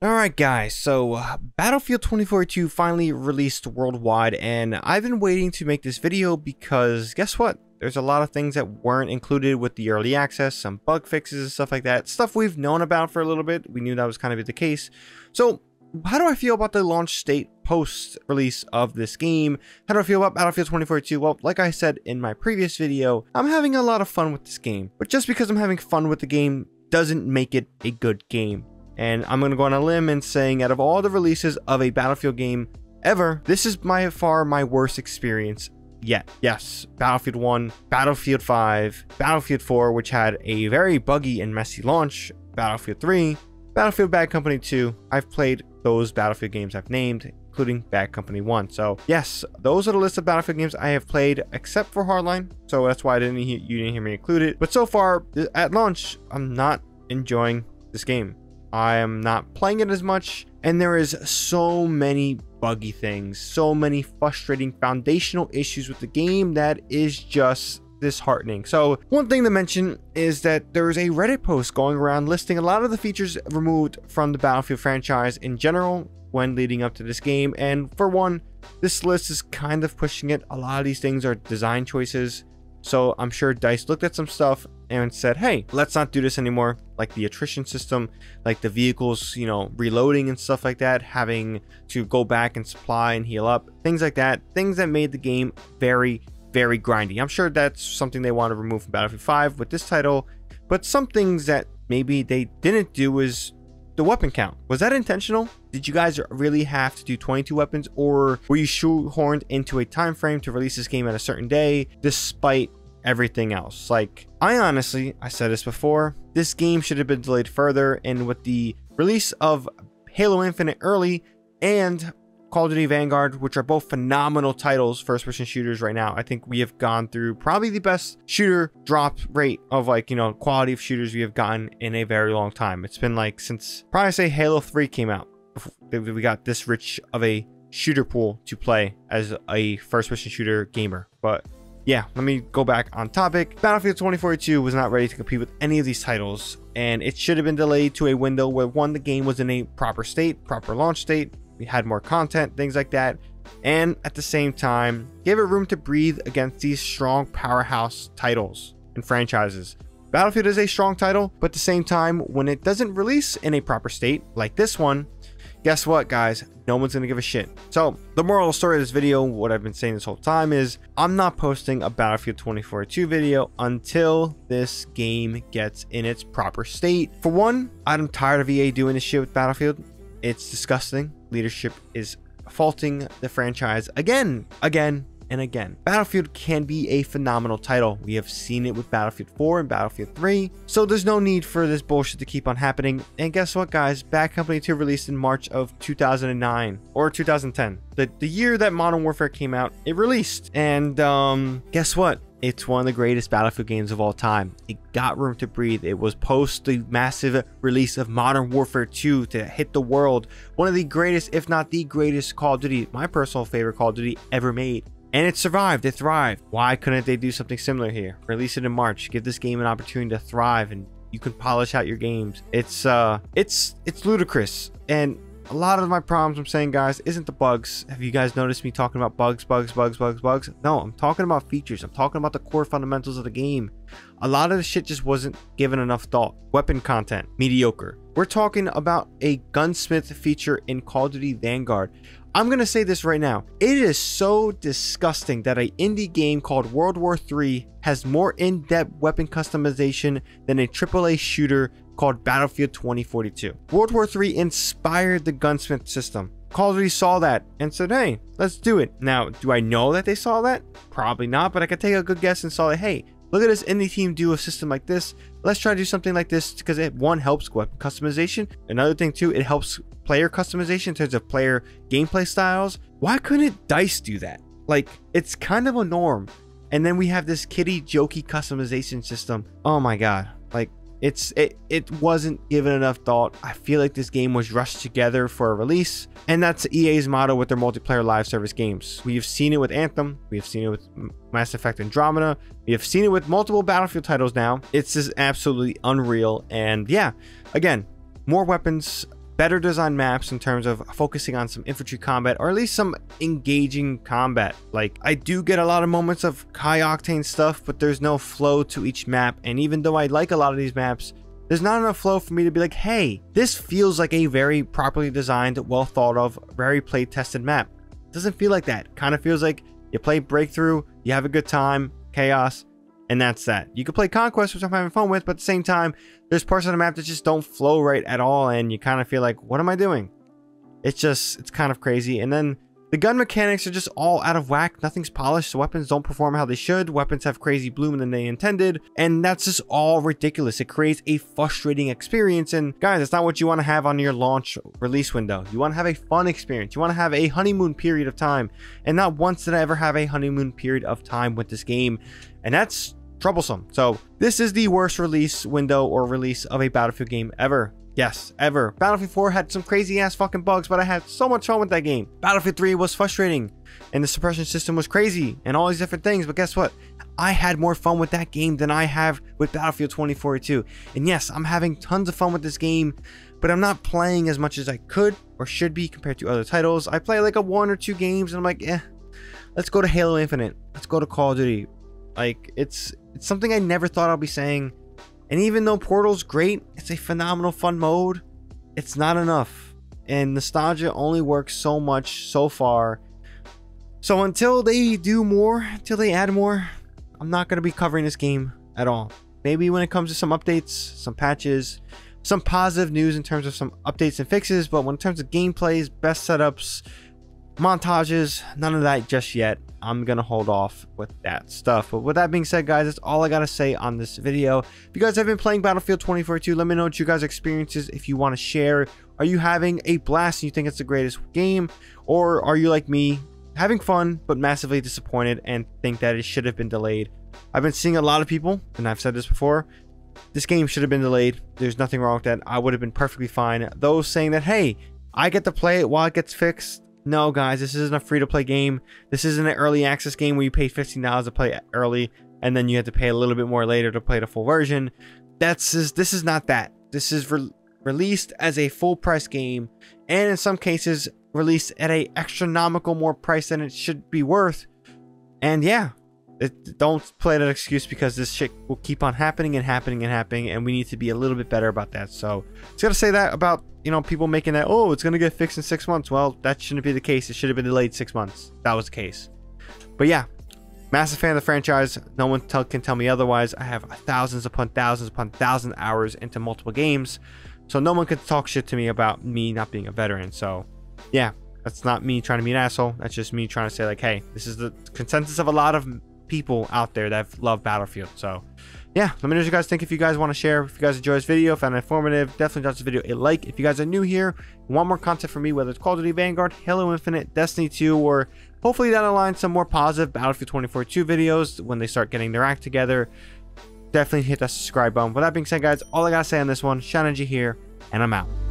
Alright guys, so uh, Battlefield 2042 finally released worldwide and I've been waiting to make this video because guess what? There's a lot of things that weren't included with the early access, some bug fixes and stuff like that. Stuff we've known about for a little bit. We knew that was kind of the case. So how do I feel about the launch state post release of this game? How do I feel about Battlefield 2042? Well, like I said in my previous video, I'm having a lot of fun with this game. But just because I'm having fun with the game doesn't make it a good game. And I'm going to go on a limb and saying out of all the releases of a Battlefield game ever, this is by far my worst experience yet. Yes, Battlefield 1, Battlefield 5, Battlefield 4, which had a very buggy and messy launch, Battlefield 3, Battlefield Bad Company 2. I've played those Battlefield games I've named, including Bad Company 1. So yes, those are the list of Battlefield games I have played, except for Hardline. So that's why I didn't hear, you didn't hear me include it. But so far, at launch, I'm not enjoying this game. I am not playing it as much, and there is so many buggy things, so many frustrating foundational issues with the game that is just disheartening. So one thing to mention is that there's a Reddit post going around listing a lot of the features removed from the Battlefield franchise in general when leading up to this game. And for one, this list is kind of pushing it. A lot of these things are design choices so I'm sure DICE looked at some stuff and said, hey, let's not do this anymore. Like the attrition system, like the vehicles, you know, reloading and stuff like that, having to go back and supply and heal up, things like that. Things that made the game very, very grindy. I'm sure that's something they want to remove from Battlefield 5 with this title, but some things that maybe they didn't do is the weapon count. Was that intentional? Did you guys really have to do 22 weapons or were you shoehorned into a time frame to release this game at a certain day despite everything else? Like, I honestly, I said this before, this game should have been delayed further and with the release of Halo Infinite early and Call of Duty Vanguard, which are both phenomenal titles, first person shooters right now. I think we have gone through probably the best shooter drop rate of like, you know, quality of shooters we have gotten in a very long time. It's been like since probably say Halo 3 came out. We got this rich of a shooter pool to play as a first person shooter gamer. But yeah, let me go back on topic. Battlefield 2042 was not ready to compete with any of these titles, and it should have been delayed to a window where one, the game was in a proper state, proper launch state, we had more content, things like that. And at the same time, gave it room to breathe against these strong powerhouse titles and franchises. Battlefield is a strong title, but at the same time, when it doesn't release in a proper state, like this one, guess what, guys? No one's gonna give a shit. So, the moral of the story of this video, what I've been saying this whole time is, I'm not posting a Battlefield 2042 video until this game gets in its proper state. For one, I'm tired of EA doing this shit with Battlefield. It's disgusting. Leadership is faulting the franchise again, again, and again. Battlefield can be a phenomenal title. We have seen it with Battlefield 4 and Battlefield 3, so there's no need for this bullshit to keep on happening. And guess what, guys? Bad Company 2 released in March of 2009 or 2010. The, the year that Modern Warfare came out, it released. And um, guess what? It's one of the greatest Battlefield games of all time. It got room to breathe. It was post the massive release of Modern Warfare 2 to hit the world. One of the greatest, if not the greatest Call of Duty, my personal favorite Call of Duty ever made. And it survived, it thrived. Why couldn't they do something similar here? Release it in March, give this game an opportunity to thrive and you can polish out your games. It's uh it's it's ludicrous. And a lot of my problems I'm saying, guys, isn't the bugs. Have you guys noticed me talking about bugs, bugs, bugs, bugs, bugs? No, I'm talking about features. I'm talking about the core fundamentals of the game. A lot of the shit just wasn't given enough thought. Weapon content, mediocre. We're talking about a gunsmith feature in Call of Duty Vanguard. I'm gonna say this right now. It is so disgusting that an indie game called World War III has more in-depth weapon customization than a AAA shooter called Battlefield 2042. World War III inspired the gunsmith system. Call of Duty saw that and said, hey, let's do it. Now, do I know that they saw that? Probably not, but I could take a good guess and saw that, hey, look at this indie team do a system like this. Let's try to do something like this because it one helps weapon customization. Another thing too, it helps player customization in terms of player gameplay styles. Why couldn't DICE do that? Like, it's kind of a norm. And then we have this kitty jokey customization system. Oh my god. It's it, it wasn't given enough thought. I feel like this game was rushed together for a release, and that's EA's motto with their multiplayer live service games. We have seen it with Anthem, we have seen it with Mass Effect Andromeda, we have seen it with multiple Battlefield titles now. It's just absolutely unreal, and yeah, again, more weapons, better designed maps in terms of focusing on some infantry combat or at least some engaging combat. Like I do get a lot of moments of high octane stuff, but there's no flow to each map. And even though I like a lot of these maps, there's not enough flow for me to be like, hey, this feels like a very properly designed, well thought of, very play tested map. Doesn't feel like that. Kind of feels like you play Breakthrough, you have a good time, Chaos, and that's that. You can play Conquest, which I'm having fun with, but at the same time, there's parts of the map that just don't flow right at all, and you kind of feel like, what am I doing? It's just, it's kind of crazy. And then the gun mechanics are just all out of whack. Nothing's polished. The weapons don't perform how they should. Weapons have crazy bloom than they intended. And that's just all ridiculous. It creates a frustrating experience. And guys, it's not what you want to have on your launch release window. You want to have a fun experience. You want to have a honeymoon period of time. And not once did I ever have a honeymoon period of time with this game. And that's troublesome. So this is the worst release window or release of a Battlefield game ever. Yes, ever. Battlefield 4 had some crazy ass fucking bugs, but I had so much fun with that game. Battlefield 3 was frustrating, and the suppression system was crazy, and all these different things, but guess what? I had more fun with that game than I have with Battlefield 2042. And yes, I'm having tons of fun with this game, but I'm not playing as much as I could or should be compared to other titles. I play like a one or two games, and I'm like, eh, let's go to Halo Infinite. Let's go to Call of Duty. Like, it's, it's something I never thought I'd be saying and even though Portal's great, it's a phenomenal fun mode, it's not enough. And nostalgia only works so much so far. So until they do more, until they add more, I'm not going to be covering this game at all. Maybe when it comes to some updates, some patches, some positive news in terms of some updates and fixes, but when in terms of gameplays, best setups, montages, none of that just yet. I'm gonna hold off with that stuff. But with that being said, guys, that's all I gotta say on this video. If you guys have been playing Battlefield 2042, let me know what you guys' experiences. If you want to share, are you having a blast and you think it's the greatest game, or are you like me, having fun but massively disappointed and think that it should have been delayed? I've been seeing a lot of people, and I've said this before. This game should have been delayed. There's nothing wrong with that. I would have been perfectly fine. Those saying that, hey, I get to play it while it gets fixed no, guys, this isn't a free to play game. This isn't an early access game where you pay $15 to play early and then you have to pay a little bit more later to play the full version. That's this is not that. This is re released as a full price game and in some cases released at a astronomical more price than it should be worth. And yeah, it, don't play that excuse because this shit will keep on happening and happening and happening, and we need to be a little bit better about that. So, it's gotta say that about you know people making that. Oh, it's gonna get fixed in six months. Well, that shouldn't be the case. It should have been delayed six months. That was the case. But yeah, massive fan of the franchise. No one tell, can tell me otherwise. I have thousands upon thousands upon thousands hours into multiple games, so no one can talk shit to me about me not being a veteran. So, yeah, that's not me trying to be an asshole. That's just me trying to say like, hey, this is the consensus of a lot of people out there that love Battlefield. So yeah, let me know what you guys think. If you guys want to share, if you guys enjoy this video, found it informative, definitely drop this video a like. If you guys are new here, want more content from me, whether it's Call of Duty Vanguard, Halo Infinite, Destiny 2, or hopefully down the line some more positive Battlefield 2042 videos when they start getting their act together, definitely hit that subscribe button. With that being said, guys, all I gotta say on this one, Sean here, and I'm out.